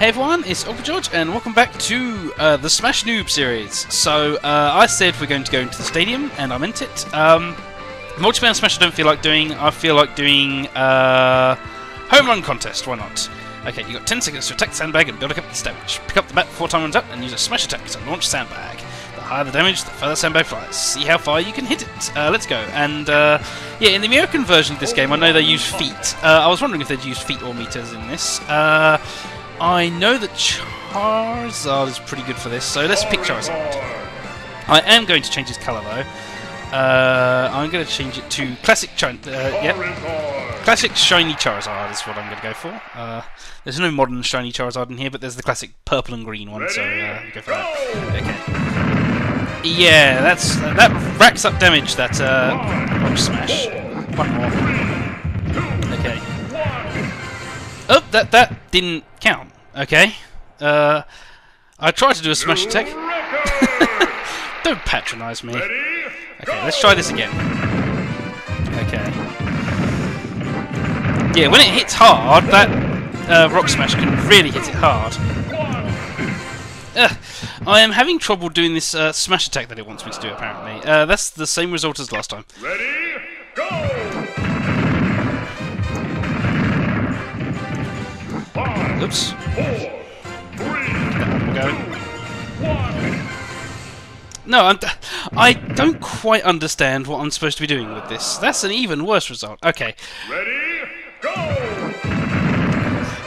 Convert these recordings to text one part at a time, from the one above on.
Hey everyone, it's Ogba Joj, and welcome back to uh, the Smash Noob series. So, uh, I said we're going to go into the stadium, and I meant it. Um, multiplayer Smash I don't feel like doing. I feel like doing uh, home run contest. Why not? Okay, you got 10 seconds to attack the sandbag and build up the stage. Pick up the bat before time runs out, and use a smash attack to launch sandbag. The higher the damage, the further sandbag flies. See how far you can hit it. Uh, let's go. And uh, yeah, in the American version of this game, I know they use feet. Uh, I was wondering if they'd use feet or meters in this. I know that Charizard is pretty good for this, so let's pick Charizard. I am going to change his colour though. Uh, I'm going to change it to classic shiny. Uh, yep, classic shiny Charizard is what I'm going to go for. Uh, there's no modern shiny Charizard in here, but there's the classic purple and green one, so uh, go for that. Okay. Yeah, that's that racks up damage. That uh, smash. One more. Okay. Oh, that that didn't count. Okay. Uh, I tried to do a smash attack. Don't patronise me. Okay, let's try this again. Okay. Yeah, when it hits hard, that uh, rock smash can really hit it hard. Ugh. I am having trouble doing this uh, smash attack that it wants me to do, apparently. Uh, that's the same result as last time. Ready, go! Oops. four, three, We'll No, I'm, I don't quite understand what I'm supposed to be doing with this. That's an even worse result. Okay, Ready, go!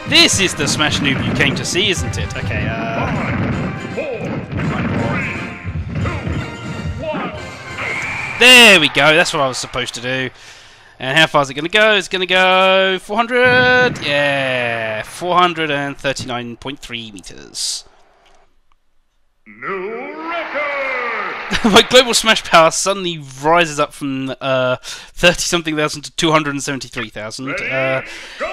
this is the Smash Noob you came to see, isn't it? Okay, uh... Five, four, three, two, one. There we go, that's what I was supposed to do. And how far is it going to go? It's going to go 400? Yeah, 439.3 meters. New record! My global smash power suddenly rises up from uh, 30 something thousand to 273,000. Uh,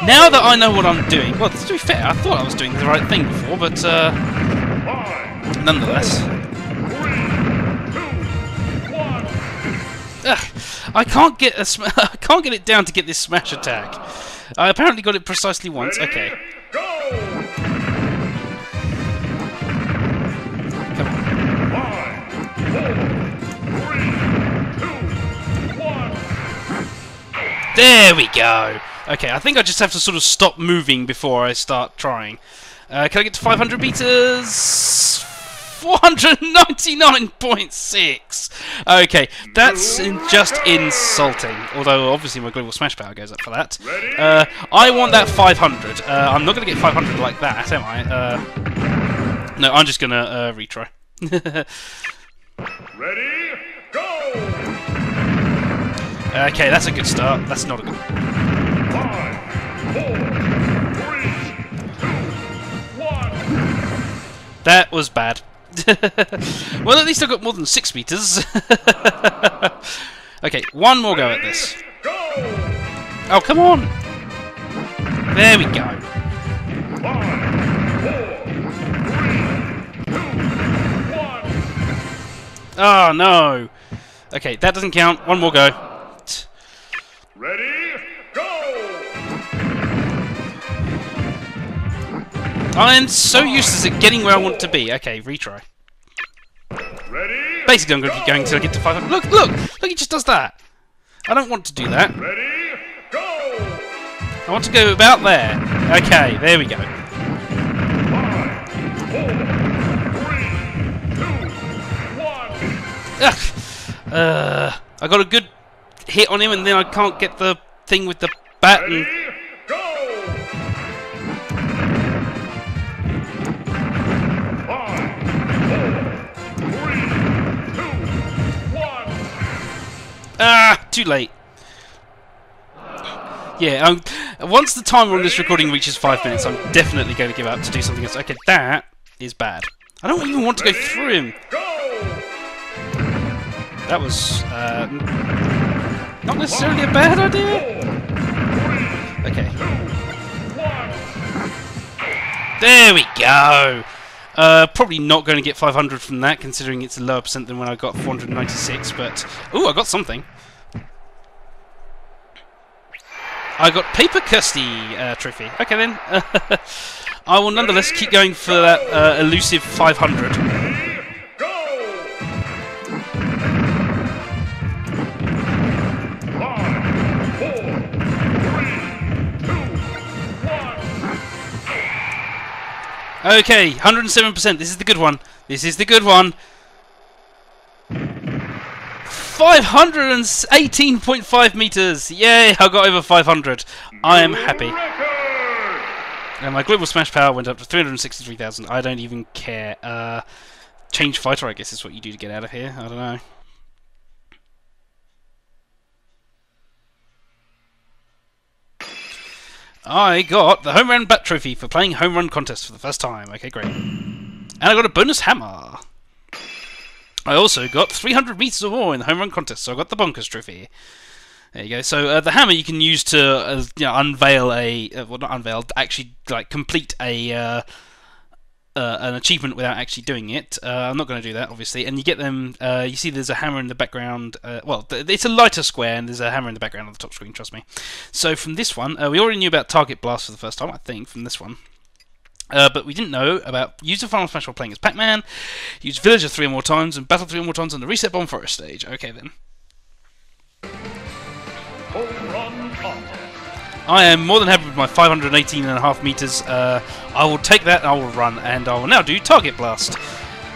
now that I know what I'm doing, well, to be fair, I thought I was doing the right thing before, but uh, Five, nonetheless. three, two, one. Ugh, I can't get a sm- I can't get it down to get this smash attack. I apparently got it precisely once. Okay. There we go. Okay, I think I just have to sort of stop moving before I start trying. Uh, can I get to 500 meters? 499.6. Okay, that's just insulting. Although obviously my global smash power goes up for that. Uh, I want that 500. Uh, I'm not going to get 500 like that, am I? Uh, no, I'm just going to uh, retry. Ready! Uh, okay, that's a good start. That's not a good. That was bad. well, at least I got more than six meters. okay, one more go at this. Oh, come on! There we go. Oh, no. Okay, that doesn't count. One more go. I'm so useless at getting where I want to be. Okay, retry. Ready, Basically, I'm going to keep going until I get to 500. Look, look! Look, he just does that. I don't want to do that. ready, go! I want to go about there. Okay, there we go. Five, four, three, two, one. Ugh. Uh, I got a good hit on him, and then I can't get the thing with the bat. Ready, go! Ah, too late. Yeah, um, once the timer on this recording reaches five minutes, I'm definitely going to give up to do something else. Okay, that is bad. I don't even want to go through him. That was uh, not necessarily a bad idea. Okay. There we go. Uh, probably not going to get 500 from that, considering it's a lower percent than when I got 496. But ooh, I got something. I got Paper Kersti uh, trophy. Okay then. I will nonetheless keep going for that uh, elusive 500. Okay, 107%. This is the good one. This is the good one. 518.5 meters. Yay, I got over 500. I am happy. And my global smash power went up to 363,000. I don't even care. Uh, change fighter, I guess, is what you do to get out of here. I don't know. I got the home run bat trophy for playing home run contest for the first time. Okay, great. And I got a bonus hammer. I also got 300 meters or more in the home run contest, so I got the bonkers trophy. There you go. So uh, the hammer you can use to uh, you know, unveil a uh, well not unveil, actually like complete a uh, an achievement without actually doing it. Uh, I'm not going to do that, obviously. And you get them. Uh, you see, there's a hammer in the background. Uh, well, th- it's a lighter square, and there's a hammer in the background on the top screen. Trust me. So from this one, uh, we already knew about target blast for the first time, I think, from this one. Uh, but we didn't know about use the Final Smash while playing as Pac-Man, use Villager three or more times, and battle three or more times on the Reset Bomb Forest stage. Okay then. Home run contest. I am more than happy with my 518 and a half meters. Uh, I will take that I will run, and I will now do Target Blast.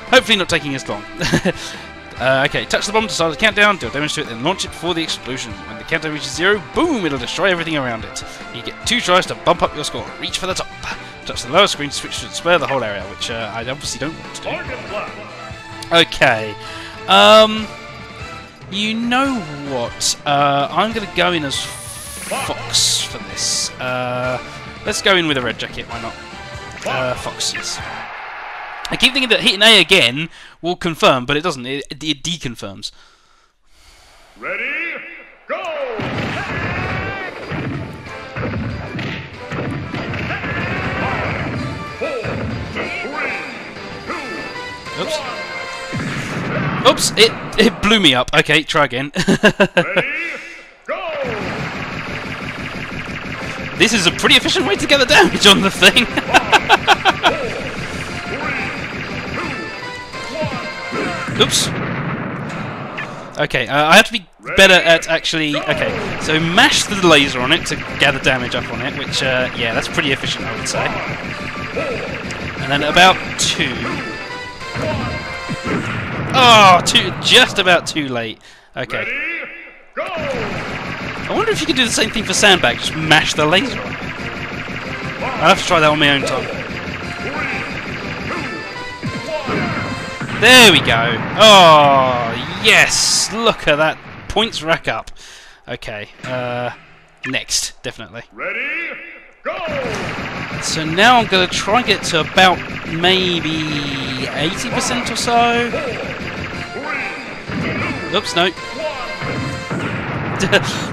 Hopefully not taking as long. uh, okay, touch the bomb to start the countdown, deal damage to it, then launch it before the explosion. When the countdown reaches zero, boom, it'll destroy everything around it. You get two tries to bump up your score. Reach for the top. Touch the lower screen to switch to display the whole area, which uh, I obviously don't want to do. Okay. Um, you know what? Uh, I'm going to go in as Fox for this. Uh, let's go in with a red jacket. Why not? Uh, Fox, yes. I keep thinking that hitting A again will confirm, but it doesn't. It, it deconfirms. Ready, go! Five, four, three, two, Oops. Oops! It it blew me up. Okay, try again. Ready, this is a pretty efficient way to get the damage on the thing. Oops. Okay, uh, I have to be better at actually. Okay, so mash the laser on it to gather damage up on it, which, uh, yeah, that's pretty efficient, I would say. And then about two. Oh, two, just about too late. Okay. Ready, go! I wonder if you could do the same thing for sandbag, just mash the laser on it. I'll have to try that on my own time. There we go. Oh, yes! Look at that. Points rack up. Okay, uh, next, definitely. Ready, go! So now I'm going to try and get to about maybe 80% or so. Oops, no.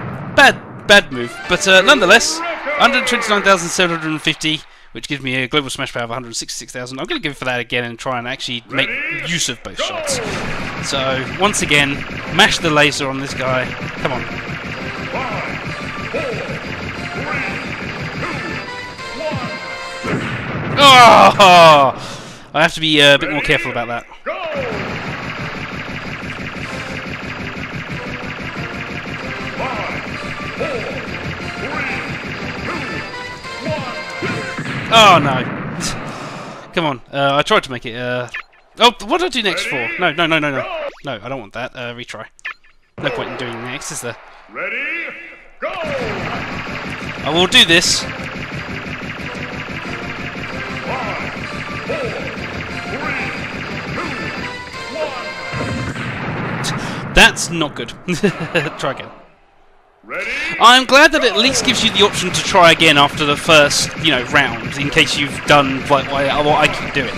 bad, bad move. But uh, nonetheless, 129,750, which gives me a global smash power of 166,000. I'm going to go for that again and try and actually make use of both shots. So, once again, mash the laser on this guy. Come on. Oh! I have to be uh, a bit more careful about that. Oh no! Come on, uh, I tried to make it. Uh... Oh, what do I do next for? No, no, no, no, no. No, I don't want that. Uh, retry. No point in doing next, is there? Ready, go! I will do this. Five, four, three, two, one. That's not good. try again. Ready, I'm glad that at least gives you the option to try again after the first, you know, round, in case you've done like what I, what I keep doing.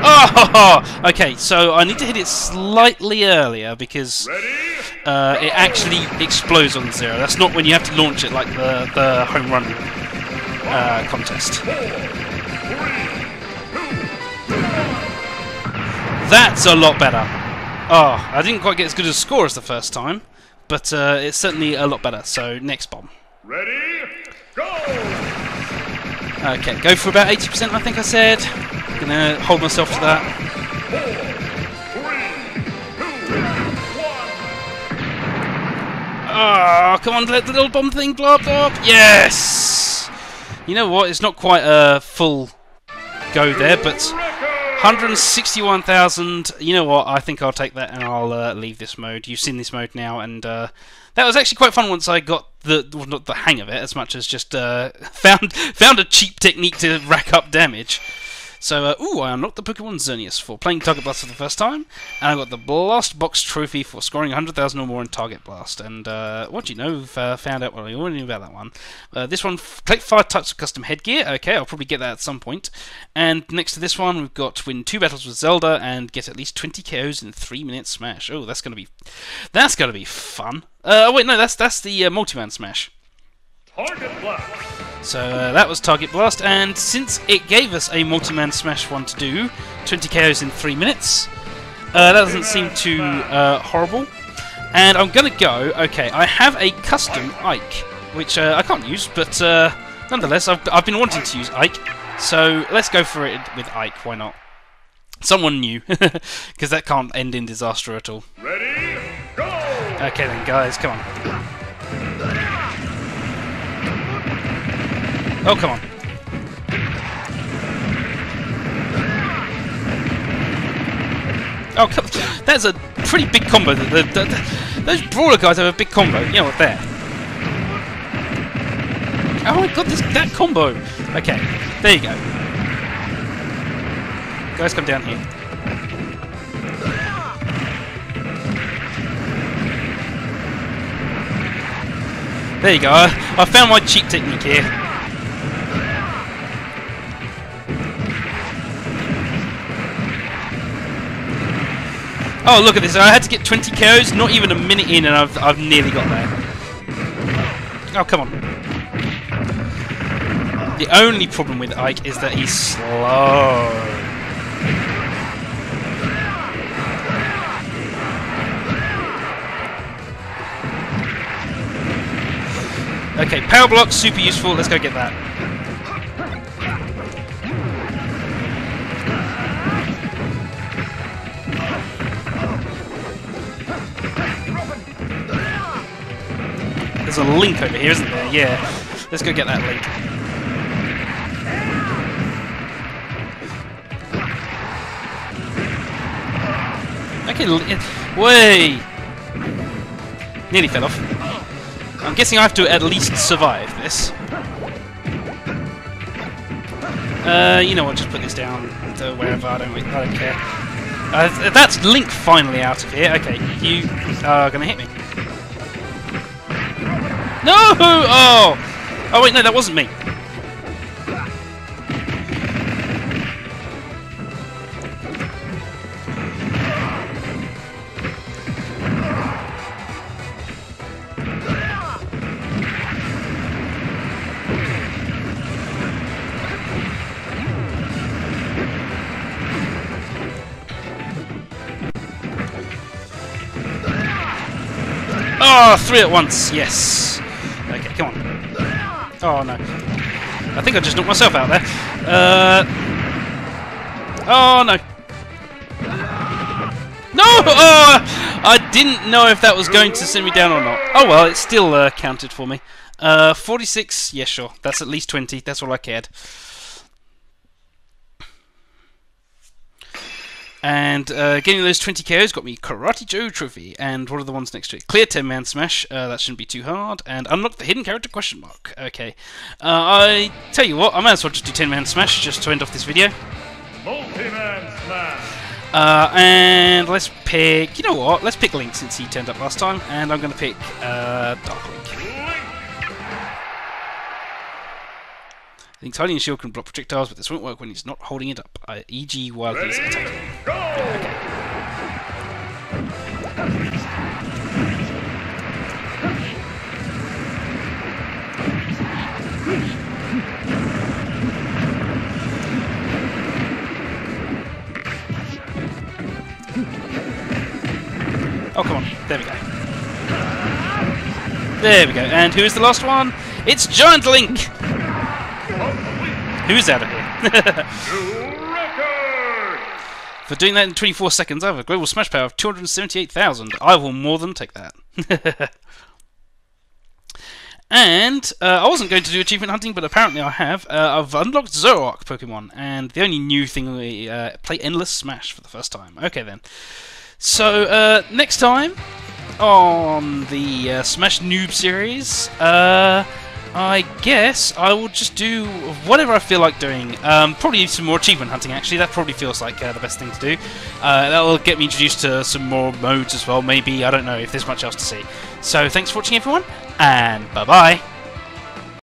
Oh, okay. So I need to hit it slightly earlier because uh, it actually explodes on zero. That's not when you have to launch it like the the home run uh, contest. That's a lot better. Oh, I didn't quite get as good a score as the first time, but uh, it's certainly a lot better. So next bomb. Ready? Go! Okay, go for about 80%, I think I said. Gonna hold myself to that. Three, two, one. Oh, come on, let the little bomb thing blow up. Yes! You know what? It's not quite a full go there, but 161,000. You know what? I think I'll take that and I'll uh, leave this mode. You've seen this mode now, and uh, that was actually quite fun once I got the well, not the hang of it as much as just uh, found found a cheap technique to rack up damage. So, uh, ooh, I unlocked the Pokemon Xerneas for playing Target Blast for the first time, and I got the Blast Box Trophy for scoring 100,000 or more in Target Blast. And uh, what do you know? We've uh, found out what I already knew about that one. Uh, this one, collect five types of custom headgear. Okay, I'll probably get that at some point. And next to this one, we've got win two battles with Zelda and get at least 20 KOs in three minutes smash. Oh, that's gonna be, that's gonna be fun. Uh, oh wait, no, that's that's the uh, multi-man smash. Target blast. So uh, that was Target Blast, and since it gave us a multi-man smash one to do, 20 KOs in 3 minutes, uh, that doesn't seem too uh, horrible. And I'm gonna go, okay, I have a custom Ike, which uh, I can't use, but uh, nonetheless, I've, I've been wanting to use Ike, so let's go for it with Ike, why not? Someone new, because that can't end in disaster at all. Ready? Go! Okay then, guys, come on. Oh, come on. Oh, That's a pretty big combo. The, the, the, those brawler guys have a big combo. You know what? There. Oh my god, this that combo. Okay, there you go. Guys, come down here. There you go. I, I found my cheat technique here. Oh, look at this. I had to get 20 KOs, not even a minute in, and I've, I've nearly got there. Oh, come on. The only problem with Ike is that he's slow. Okay, power block, super useful. Let's go get that. There's a link over here, isn't there? Yeah. Let's go get that link. Okay, way. Nearly fell off. I'm guessing I have to at least survive this. Uh, you know what? Just put this down to wherever. I don't. I don't care. Uh, that's Link finally out of here. Okay, you are gonna hit me. No! Oh! Oh wait, no, that wasn't me. Oh, three at once. Yes. Oh no. I think I just knocked myself out there. Uh. Oh no. No! Oh! I didn't know if that was going to send me down or not. Oh well, it still uh, counted for me. Uh, 46. Yeah, sure. That's at least 20. That's all I cared. And uh, getting those 20 KOs got me Karate Joe Trophy. And what are the ones next to it? Clear 10 Man Smash. Uh, that shouldn't be too hard. And unlock the hidden character question mark. Okay. Uh, I tell you what, I might as well just do 10 Man Smash just to end off this video. Multi-man smash. Uh, and let's pick. You know what? Let's pick Link since he turned up last time. And I'm going to pick uh, Dark Link. Link's Hylian Shield can block projectiles, but this won't work when it's not holding it up, uh, e.g. while he's attacking. Go! Oh, come on. There we go. There we go. And who is the last one? It's Giant Link! Who's out of here? For doing that in 24 seconds, I have a global smash power of 278,000. I will more than take that. and uh, I wasn't going to do achievement hunting, but apparently I have. Uh, I've unlocked Zoroark Pokemon, and the only new thing we uh, play Endless Smash for the first time. Okay then. So uh, next time on the uh, Smash Noob series, uh, I guess I will just do whatever I feel like doing. Um, probably some more achievement hunting, actually. That probably feels like uh, the best thing to do. Uh, that will get me introduced to some more modes as well, maybe. I don't know if there's much else to see. So, thanks for watching, everyone, and bye bye.